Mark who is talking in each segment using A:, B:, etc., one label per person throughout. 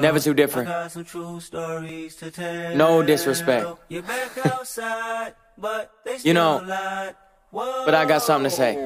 A: Never too different.
B: I got some true stories to tell.
A: No disrespect.
B: You're outside, but they still
A: You know, But I got something to say.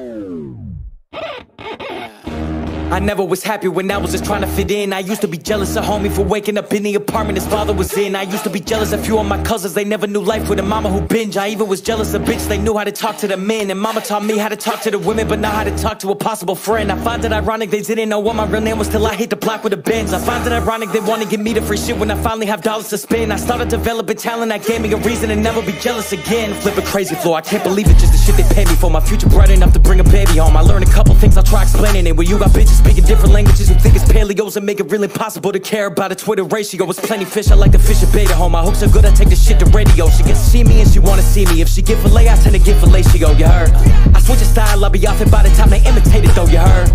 A: I never was happy when I was just trying to fit in. I used to be jealous of homie for waking up in the apartment his father was in. I used to be jealous of few of my cousins, they never knew life with a mama who binge. I even was jealous of bitch, they knew how to talk to the men. And mama taught me how to talk to the women, but not how to talk to a possible friend. I find it ironic they didn't know what my real name was till I hit the block with a Benz. I find it ironic they wanna give me the free shit when I finally have dollars to spend. I started developing talent that gave me a reason to never be jealous again. Flip a crazy floor, I can't believe it, just the shit they pay me for. My future bright enough to bring a baby home. I learned a couple things, I'll try explaining it. When you got bitches speaking different languages who think it's paleos and make it real impossible to care about a Twitter ratio. It's plenty fish, I like to fish a beta home. My hooks are good, I take the shit to radio. She can see me and she wanna see me. If she get filet, I tend to get fellatio, you heard? I switch a style, I'll be off it by the time they imitate it though, you heard?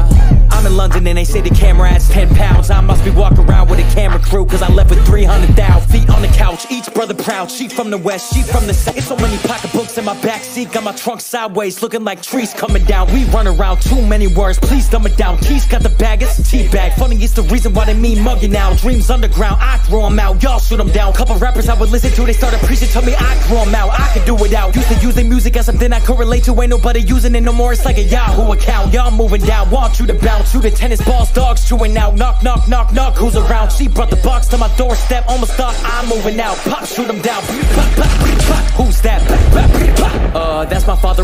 A: And they say the camera adds 10 pounds. I must be walking around with a camera crew, cause I left with 300,000 feet on the couch. Each brother proud, she from the west, she from the south. So many pocketbooks in my backseat, got my trunk sideways, looking like trees coming down. We run around too many words, please dumb it down. T's got the bag, it's a tea bag. Funny, it's the reason why they mean mugging now. Dreams underground, I throw them out, y'all shoot them down. Couple rappers I would listen to, they started preaching to me, I throw them out. I could do it out. Used to use their music as something I could relate to, ain't nobody using it no more. It's like a Yahoo account, y'all moving down. Want you to bounce, shoot the tennis balls, dogs chewing out. Knock, knock, knock, knock, who's around? She brought the box to my doorstep, almost thought I'm moving out. Pop, shoot them down. Who's that?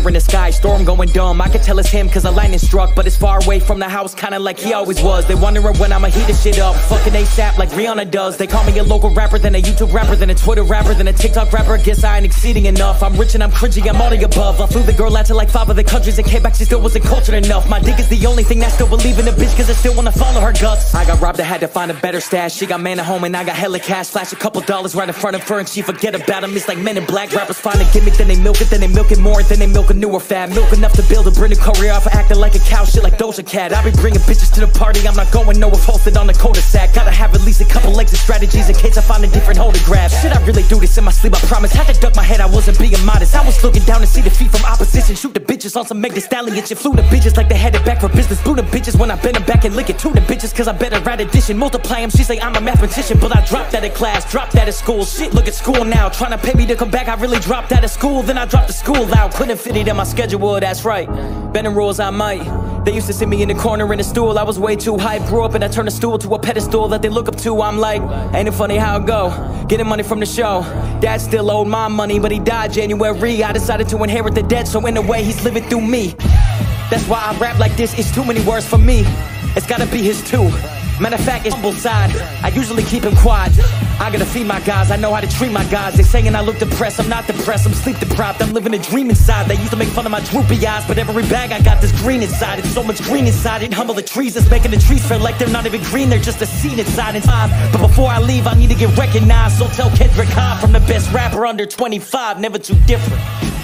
A: In the sky, storm going dumb. I can tell it's him cause the lightning struck, but it's far away from the house, kinda like he always was. They wondering when I'ma heat this shit up. Fucking ASAP like Rihanna does. They call me a local rapper, then a YouTube rapper, then a Twitter rapper, then a TikTok rapper. Guess I ain't exceeding enough. I'm rich and I'm cringy, I'm all the above. I flew the girl out to like five other countries and came back, she still wasn't cultured enough. My dick is the only thing that still believe in a bitch, cause I still wanna follow her guts. I got robbed, I had to find a better stash. She got man at home and I got hella cash. Flash a couple dollars right in front of her and she forget about him. It's like men in black rappers find a gimmick, then they milk it, then they milk it more, then they milk a newer fad. Milk enough to build a brand new career off of acting like a cow, shit like Doja Cat. I be bringing bitches to the party, I'm not going nowhere posted on the cul-de-sac. Gotta have at least a couple exit strategies in case I find a different holograph. Should I really do this in my sleep? I promise. Had to duck my head, I wasn't being modest. I was looking down to see the feet from opposition. Shoot the bitches on some Meg Thee Stallion shit. Flew the bitches like they headed back for business. Blew the bitches when I bend them back and lick it. To the bitches cause I better at addition. Multiply them, she say I'm a mathematician. But I dropped that at class, dropped that at school. Shit, look at school now. Trying to pay me to come back, I really dropped out of school. Then I dropped the school out. Couldn't fit it in my schedule, that's right. Bending rules, I might. They used to sit me in the corner in a stool. I was way too hype. Grew up and I turned a stool to a pedestal that they look up to. I'm like, ain't it funny how it go? Getting money from the show. Dad still owed my money, but he died January. I decided to inherit the debt, so in a way, he's living through me. That's why I rap like this. It's too many words for me. It's gotta be his too. Matter of fact, it's humble side. I usually keep him quiet. I gotta feed my guys. I know how to treat my guys. They saying I look depressed. I'm not depressed. I'm sleep deprived. I'm living a dream inside. They used to make fun of my droopy eyes, but every bag I got this green inside. It's so much green inside. It humble the trees. It's making the trees feel like they're not even green. They're just a scene inside in time. But before I leave, I need to get recognized. So tell Kendrick I'm from the best rapper under 25. Never too different.